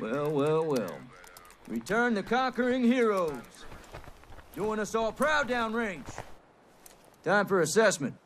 Well, well, well. Return the conquering heroes. Doing us all proud downrange. Time for assessment.